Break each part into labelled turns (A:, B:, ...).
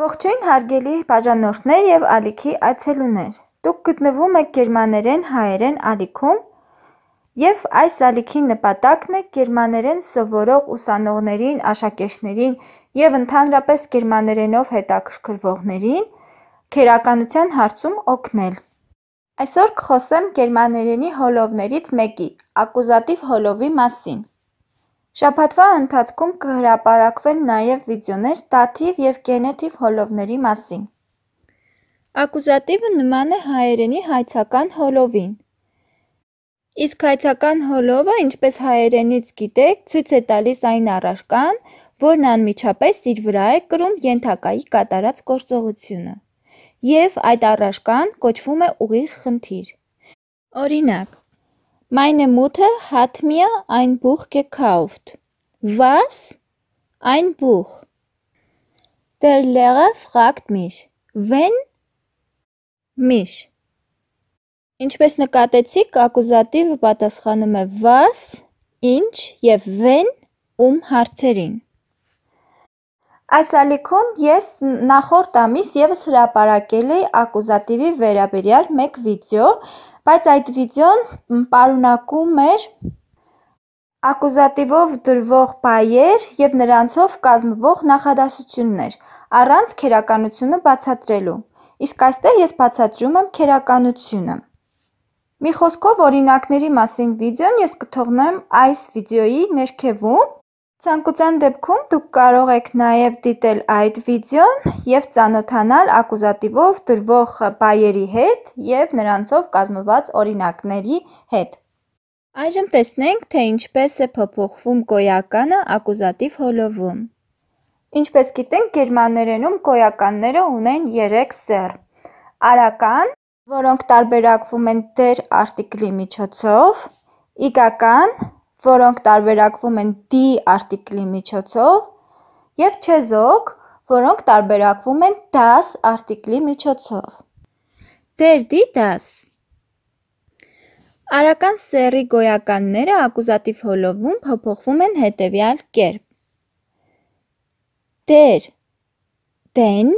A: Ողջույն հարգելի բաժանորդներ և ալիքի այցելուներ: Դուք գտնվում եք գերմաներեն հայերեն ալիքում և այս ալիքի նպատակն է գերմաներեն սովորող ուսանողներին, աշակերտներին և ընդհանրապես գերմաներենով հետաքրքրվողներին քերականության հարցում օգնել: Այսօր կխոսեմ գերմաներենի հոլովներից մեկի՝ ակուզատիվ հոլովի մասին: Շաբաթվա ընթացքում կհրապարակվեն նաև վիդեոներ դաթիվ և գենետիվ հոլովների մասին: Ակուզատիվը նման է հայերենի հայցական հոլովին: Իսկ հայցական հոլովը, ինչպես հայերենից գիտեք, ցույց է տալիս այն առարկան, որն անմիջապես իր վրա է կրում ենթակայի կատարած գործողությունը: Եվ այդ առարկան կոչվում է ուղիղ խնդիր: Օրինակ. Meine Mutter hat mir ein Buch gekauft. Was? Ein Buch. Der Lehrer fragt mich. Wen? Mich. Ինչպես նկատեցիք, ակուզատիվը պատասխանում է was, ինչ և wen, ում հարցերին: Այս ալիքում ես նախորդ ամիս ևս հրապարակել էի ակուզատիվի վերաբերյալ մեկ վիդեո, բայց այդ վիդեոն պարունակում էր ակուզատիվով դրվող բայեր և նրանցով կազմվող նախադասություններ՝ առանց քերականությունը բացատրելու: Իսկ այստեղ ես բացատրում եմ քերականությունը: Մի խոսքով օրինակների մասին վիդեոն ես կթողնեմ այս վիդեոյի ներքևում: Ցանկության դեպքում դուք կարող եք նաև դիտել այդ վիդեոն և ծանոթանալ ակուզատիվով դրվող բայերի հետ և նրանցով կազմված օրինակների հետ: Այժմ տեսնենք, թե ինչպես է փոփոխվում գոյականը ակուզատիվ հոլովում: Ինչպես գիտենք, գերմաներենում գոյականները ունեն երեք սեռ՝ արական, որոնք տարբերակվում են դեր արտիկլի միջոցով, իգական, որոնք տարբերակվում են dy արտիկլի միջոցով և չեզոք, որոնք տարբերակվում են das արտիկլի միջոցով: die, das Արական սեռի գոյականները ակուզատիվ հոլովում փոփոխվում են հետևյալ կերպ. Der, den,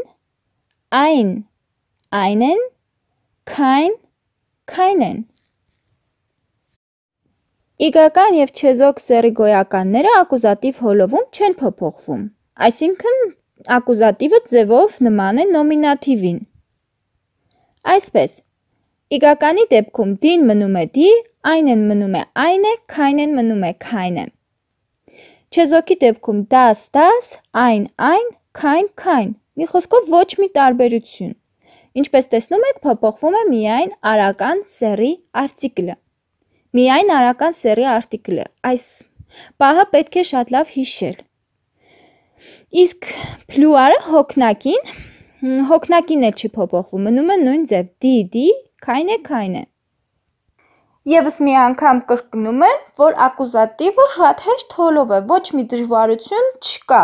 A: ein, einen, kein, keinen Իգական և չեզոք սեռի գոյականները ակուզատիվ հոլովում չեն փոփոխվում, այսինքն ակուզատիվը ձևով նման է նոմինատիվին: Այսպես. Իգականի դեպքում dyn մնում է die, einen մնում է eine, keinen մնում է keine: Չեզոքի դեպքում das, das, ein, ein, kein, kein: Մի խոսքով ոչ մի տարբերություն: Ինչպես տեսնում եք, փոփոխվում է միայն արական սեռի արտիկլը: Միայն արական սեռի արտիկլը: Այս պահը պետք է շատ լավ հիշել: Իսկ փլյուարը՝ հոգնակին, հոգնակին էլ չի փոփոխվում, մնում է նույն ձև՝ die, keine, keine: Եվս մի անգամ կրկնում եմ, որ ակուզատիվը շատ հեշտ հոլով է, ոչ մի դժվարություն չկա: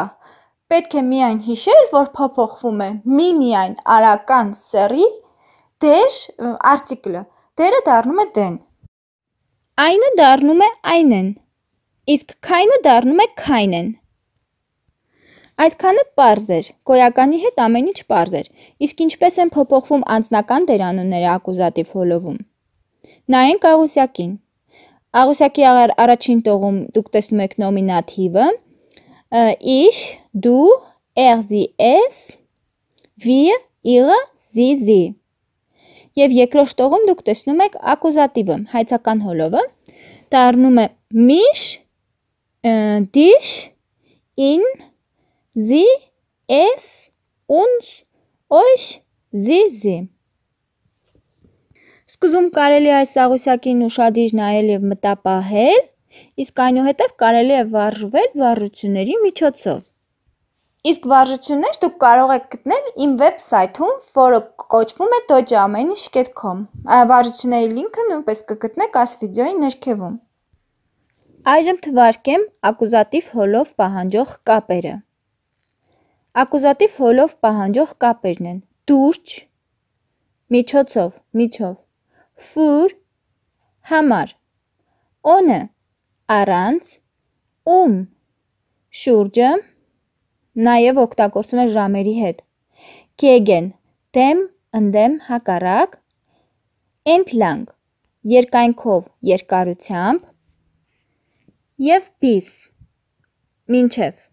A: Պետք է միայն հիշել, որ փոփոխվում է միմիայն արական սեռի դեր արտիկլը: Դերը դառնում է den: Eine դառնում է einen, իսկ keine դառնում է keinen: Այսքանը պարզ էր, գոյականի հետ ամեն ինչ պարզ էր: Իսկ ինչպե՞ս են փոփոխվում անձնական դերանունները ակուզատիվ հոլովում: Նայենք աղյուսակին: Աղյուսակի առաջին տողում դուք տեսնում եք նոմինատիվը՝ ich, du, er, sie, es, wir, ihre, sie, sie: Եվ երկրորդ տողում դուք տեսնում եք ակուզատիվը՝ հայցական հոլովը, դառնում է mich, dich, ihn, sie, es, uns, euch, sie, sie: Սկզբում կարելի այս աղյուսակին ուշադիր նայել և մտապահել, իսկ այնուհետև կարելի է վարժվել վարժությունների միջոցով: Իսկ վարժություններ դուք կարող եք գտնել իմ վեբսայթում, որը կոչվում է dojamenish.com: Վարժությունների լինքը նույնպես կգտնեք այս վիդեոյի ներքևում: Այժմ թվարկեմ ակուզատիվ հոլով պահանջող կապերը: Ակուզատիվ հոլով պահանջող կապերն են՝ durch միջոցով, միջով, für համար, ohne առանց, um շուրջը, նաև օգտագործվում է ժամերի հետ, gegen դեմ, ընդդեմ, հակառակ, entlang երկայնքով, երկարությամբ և bis մինչև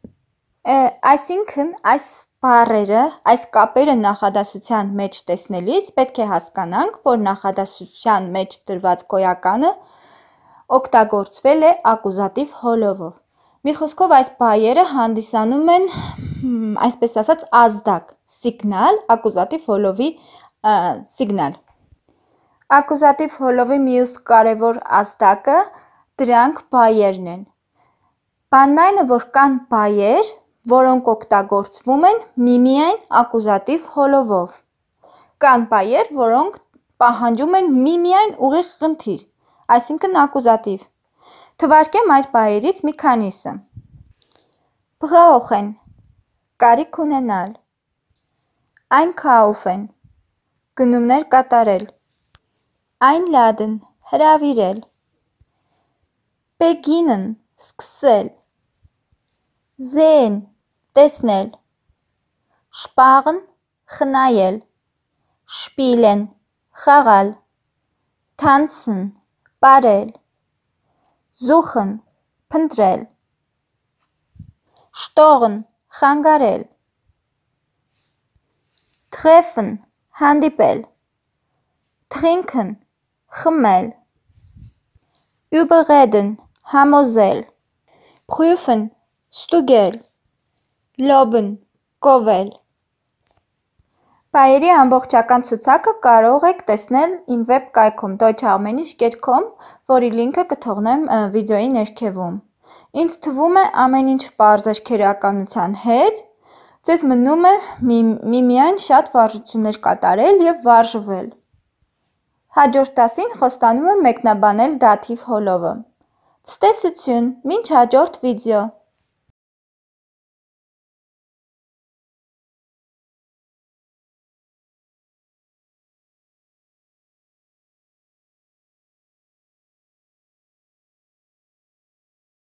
A: Այսինքն այս բառերը, այս կապերը նախադասության մեջ տեսնելիս պետք է հասկանանք, որ նախադասության մեջ տրված գոյականը օգտագործվել է ակուզատիվ հոլովով։ Մի խոսքով այս բայերը հանդիսանում են, այսպես ասած, ազդակ, սիգնալ, ակուզատիվ հոլովի սիգնալ։ Ակուզատիվ հոլովի մյուս կարևոր ազդակը դրանք բայերն են։ Բանն այնը, որ կան բայեր, որոնք օգտագործվում են միմիայն ակուզատիվ հոլովով։ Կան բայեր, որոնք պահանջում են միմիայն ուղիղ խնդիր, այսինքն ակուզատիվ։ Թվարկեմ այդ բայերից մի քանիսը։ Brauchen կարիք ունենալ Einkaufen գնումներ կատարել Einladen հրավիրել Beginnen սկսել Sehen տեսնել Sparen խնայել Spielen խաղալ Tanzen պարել Suchen փնտրել Շտողն խանգարել Treffen հանդիպել Trinken խմել Überreden համոզել Prüfen ստուգել Loben կովել Բայերի ամբողջական ցուցակը կարող եք տեսնել իմ վեբ կայքում deutsche-armenisch.com, որի լինքը կթողնեմ վիդեոյի ներքևում։ Ինձ թվում է ամեն ինչ պարզ էր քերականության հետ, ձեզ մնում է միմիայն շատ վարժություններ կատարել և վարժվել։ Հաջորդ դասին խոստանում եմ մեկնաբանել դաթիվ հոլովը։ Ցտեսություն, մինչ հաջորդ վիդեո։